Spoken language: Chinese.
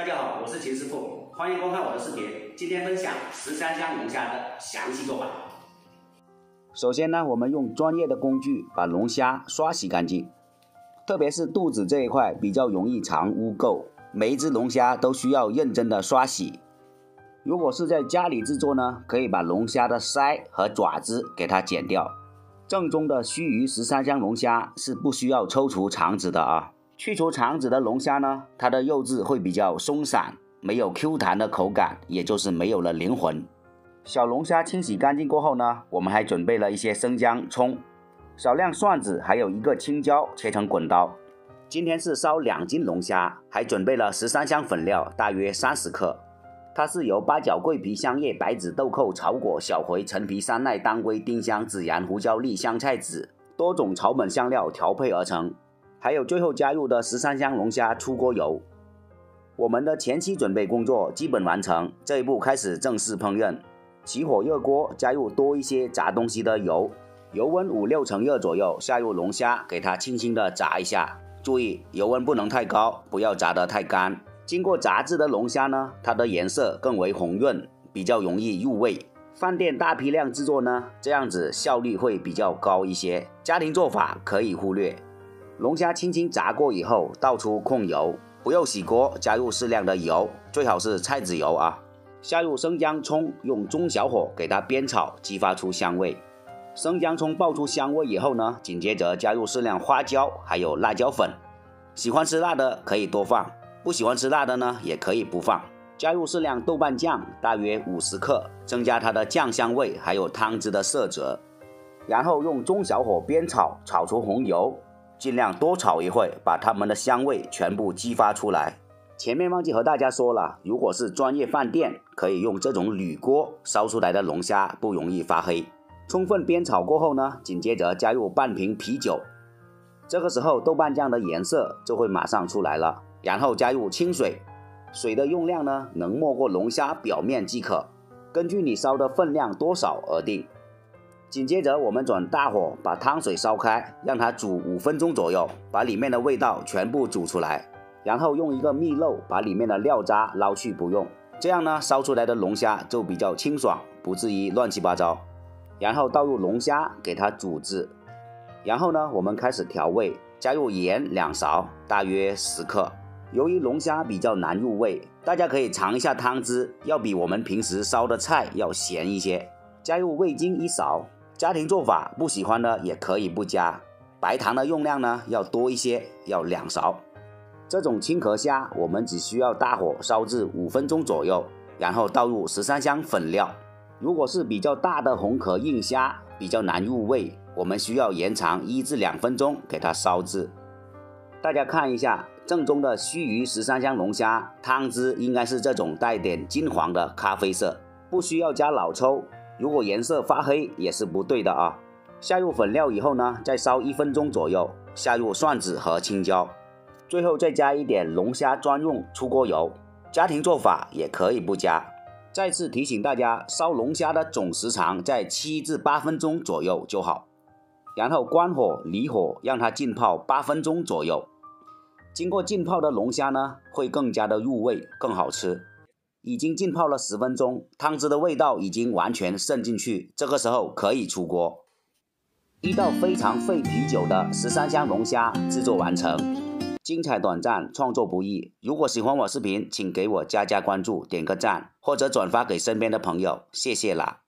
大家好，我是秦师傅，欢迎观看我的视频。今天分享十三香龙虾的详细做法。首先呢，我们用专业的工具把龙虾刷洗干净，特别是肚子这一块比较容易藏污垢，每一只龙虾都需要认真的刷洗。如果是在家里制作呢，可以把龙虾的鳃和爪子给它剪掉。正宗的须臾十三香龙虾是不需要抽除肠子的啊。去除肠子的龙虾呢，它的肉质会比较松散，没有 Q 弹的口感，也就是没有了灵魂。小龙虾清洗干净过后呢，我们还准备了一些生姜、葱，少量蒜子，还有一个青椒切成滚刀。今天是烧两斤龙虾，还准备了十三香粉料，大约三十克。它是由八角、桂皮、香叶、白芷、豆蔻、草果、小茴、陈皮、山奈、当归、丁香、孜然、胡椒粒、香菜籽多种草本香料调配而成。还有最后加入的十三香龙虾出锅油，我们的前期准备工作基本完成，这一步开始正式烹饪。起火热锅，加入多一些炸东西的油，油温五六成热左右，下入龙虾，给它轻轻的炸一下。注意油温不能太高，不要炸得太干。经过炸制的龙虾呢，它的颜色更为红润，比较容易入味。饭店大批量制作呢，这样子效率会比较高一些，家庭做法可以忽略。龙虾轻轻炸过以后，倒出控油，不用洗锅，加入适量的油，最好是菜籽油啊。下入生姜、葱，用中小火给它煸炒，激发出香味。生姜、葱爆出香味以后呢，紧接着加入适量花椒，还有辣椒粉。喜欢吃辣的可以多放，不喜欢吃辣的呢也可以不放。加入适量豆瓣酱，大约五十克，增加它的酱香味，还有汤汁的色泽。然后用中小火煸炒，炒出红油。尽量多炒一会，把它们的香味全部激发出来。前面忘记和大家说了，如果是专业饭店，可以用这种铝锅烧出来的龙虾不容易发黑。充分煸炒过后呢，紧接着加入半瓶啤酒，这个时候豆瓣酱的颜色就会马上出来了。然后加入清水，水的用量呢能没过龙虾表面即可，根据你烧的分量多少而定。紧接着，我们转大火把汤水烧开，让它煮五分钟左右，把里面的味道全部煮出来。然后用一个蜜漏把里面的料渣捞去不用，这样呢烧出来的龙虾就比较清爽，不至于乱七八糟。然后倒入龙虾给它煮制，然后呢我们开始调味，加入盐两勺，大约十克。由于龙虾比较难入味，大家可以尝一下汤汁，要比我们平时烧的菜要咸一些。加入味精一勺。家庭做法不喜欢的也可以不加，白糖的用量呢要多一些，要两勺。这种青壳虾我们只需要大火烧至五分钟左右，然后倒入十三香粉料。如果是比较大的红壳硬虾，比较难入味，我们需要延长一至两分钟给它烧制。大家看一下正宗的须臾十三香龙虾，汤汁应该是这种带点金黄的咖啡色，不需要加老抽。如果颜色发黑也是不对的啊！下入粉料以后呢，再烧一分钟左右，下入蒜子和青椒，最后再加一点龙虾专用出锅油。家庭做法也可以不加。再次提醒大家，烧龙虾的总时长在七至八分钟左右就好。然后关火离火，让它浸泡八分钟左右。经过浸泡的龙虾呢，会更加的入味，更好吃。已经浸泡了十分钟，汤汁的味道已经完全渗进去，这个时候可以出锅。一道非常费啤酒的十三香龙虾制作完成，精彩短暂，创作不易。如果喜欢我视频，请给我加加关注，点个赞，或者转发给身边的朋友，谢谢啦。